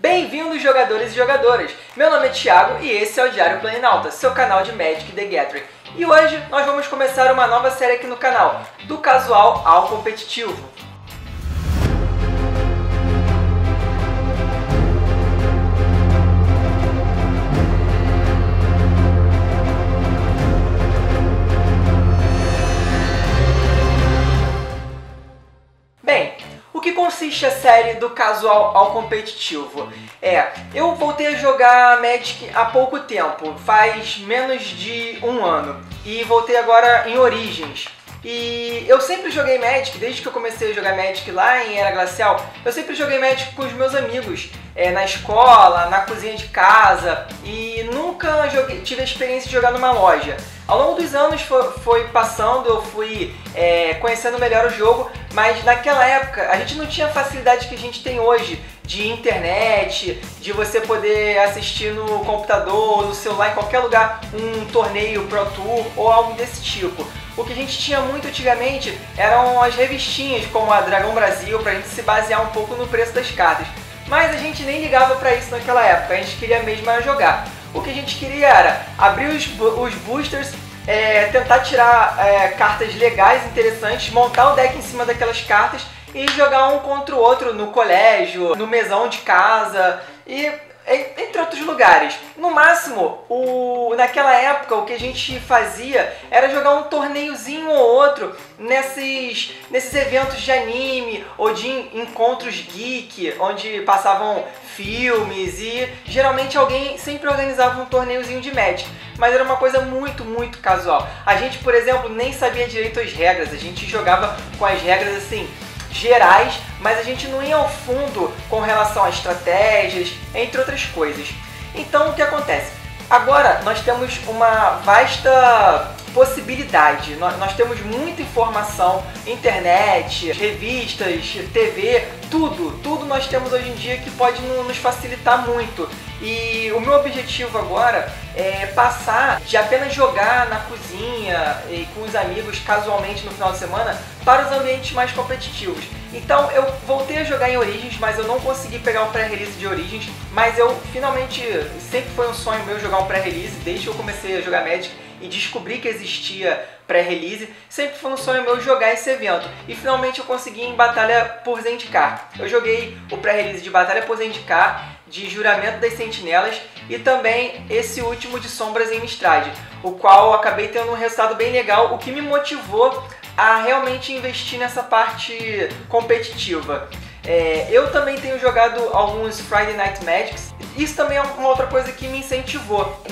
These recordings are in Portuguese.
Bem-vindos jogadores e jogadoras! Meu nome é Thiago e esse é o Diário Planinauta, seu canal de Magic the Gathering. E hoje nós vamos começar uma nova série aqui no canal, do casual ao competitivo. Consiste a série do casual ao competitivo? É, eu voltei a jogar Magic há pouco tempo, faz menos de um ano, e voltei agora em Origens. E eu sempre joguei Magic, desde que eu comecei a jogar Magic lá em Era Glacial, eu sempre joguei Magic com os meus amigos, é, na escola, na cozinha de casa, e nunca joguei, tive a experiência de jogar numa loja. Ao longo dos anos foi, foi passando, eu fui é, conhecendo melhor o jogo, mas naquela época a gente não tinha a facilidade que a gente tem hoje de internet, de você poder assistir no computador, no celular, em qualquer lugar, um torneio Pro Tour ou algo desse tipo. O que a gente tinha muito antigamente eram as revistinhas como a Dragão Brasil, pra gente se basear um pouco no preço das cartas. Mas a gente nem ligava para isso naquela época, a gente queria mesmo jogar. O que a gente queria era abrir os, os boosters, é, tentar tirar é, cartas legais, interessantes, montar o deck em cima daquelas cartas e jogar um contra o outro no colégio, no mesão de casa e entre outros lugares. No máximo, o, naquela época, o que a gente fazia era jogar um torneiozinho ou outro nesses, nesses eventos de anime ou de encontros geek, onde passavam filmes e geralmente alguém sempre organizava um torneiozinho de Magic. Mas era uma coisa muito, muito casual. A gente, por exemplo, nem sabia direito as regras, a gente jogava com as regras assim gerais, mas a gente não ia ao fundo com relação a estratégias, entre outras coisas. Então o que acontece? Agora nós temos uma vasta possibilidade. Nós, nós, temos muita informação, internet, revistas, TV, tudo, tudo nós temos hoje em dia que pode nos facilitar muito. E o meu objetivo agora é passar de apenas jogar na cozinha e com os amigos casualmente no final de semana para os ambientes mais competitivos. Então eu voltei a jogar em Origins, mas eu não consegui pegar um pré-release de Origins, mas eu finalmente, sempre foi um sonho meu jogar um pré-release, desde que eu comecei a jogar Magic e descobri que existia pré-release, sempre foi um sonho meu jogar esse evento. E finalmente eu consegui em Batalha por Zendikar. Eu joguei o pré-release de Batalha por Zendikar de Juramento das Sentinelas e também esse último de Sombras em Mistrade, o qual acabei tendo um resultado bem legal, o que me motivou a realmente investir nessa parte competitiva. É, eu também tenho jogado alguns Friday Night Magics. Isso também é uma outra coisa que me incentivou.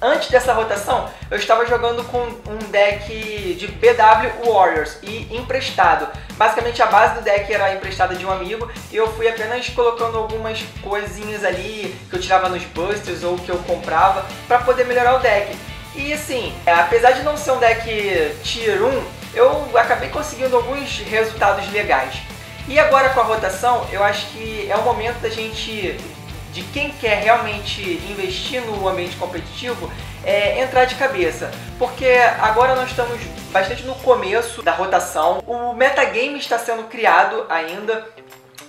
Antes dessa rotação, eu estava jogando com um deck de BW Warriors e emprestado. Basicamente a base do deck era emprestada de um amigo e eu fui apenas colocando algumas coisinhas ali que eu tirava nos busters ou que eu comprava para poder melhorar o deck. E assim, apesar de não ser um deck Tier 1, eu acabei conseguindo alguns resultados legais. E agora com a rotação, eu acho que é o momento da gente, de quem quer realmente investir no ambiente competitivo, é, entrar de cabeça. Porque agora nós estamos bastante no começo da rotação, o metagame está sendo criado ainda,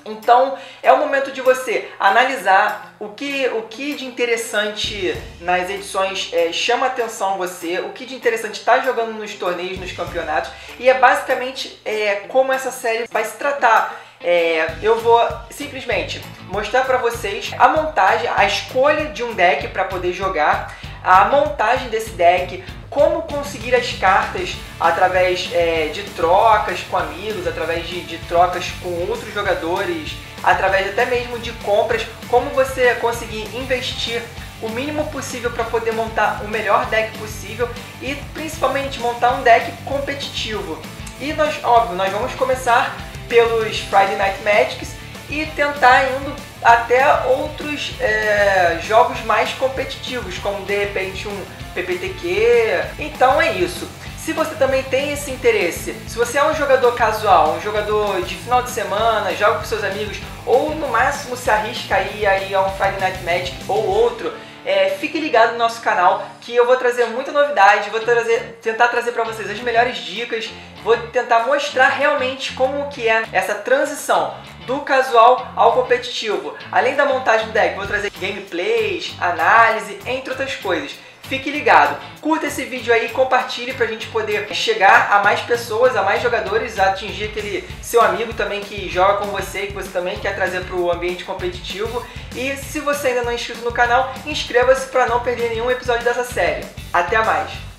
então é o momento de você analisar o que, o que de interessante nas edições é, chama atenção você, o que de interessante está jogando nos torneios, nos campeonatos, e é basicamente é, como essa série vai se tratar. É, eu vou simplesmente mostrar para vocês a montagem, a escolha de um deck para poder jogar, a montagem desse deck, como conseguir as cartas através é, de trocas com amigos, através de, de trocas com outros jogadores, através até mesmo de compras, como você conseguir investir o mínimo possível para poder montar o melhor deck possível e principalmente montar um deck competitivo. E nós, óbvio, nós vamos começar pelos Friday Night Magics e tentar indo até outros é, jogos mais competitivos, como de repente um PPTQ. Então é isso. Se você também tem esse interesse, se você é um jogador casual, um jogador de final de semana, joga com seus amigos, ou no máximo se arrisca aí, aí a um Friday Night Magic ou outro, é, fique ligado no nosso canal que eu vou trazer muita novidade, vou trazer, tentar trazer para vocês as melhores dicas, vou tentar mostrar realmente como que é essa transição do casual ao competitivo. Além da montagem do deck, vou trazer gameplays, análise, entre outras coisas. Fique ligado, curta esse vídeo aí, compartilhe pra gente poder chegar a mais pessoas, a mais jogadores, a atingir aquele seu amigo também que joga com você, que você também quer trazer para o ambiente competitivo. E se você ainda não é inscrito no canal, inscreva-se para não perder nenhum episódio dessa série. Até mais!